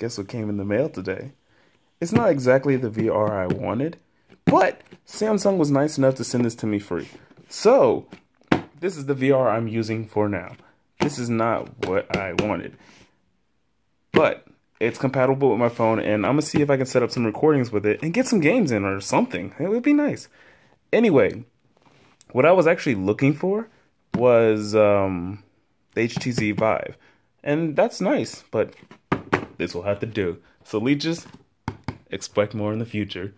guess what came in the mail today? It's not exactly the VR I wanted, but Samsung was nice enough to send this to me free. So, this is the VR I'm using for now. This is not what I wanted. But it's compatible with my phone, and I'm gonna see if I can set up some recordings with it and get some games in or something. It would be nice. Anyway, what I was actually looking for was um, the HTC Vive, and that's nice, but this will have to do. So leeches, expect more in the future.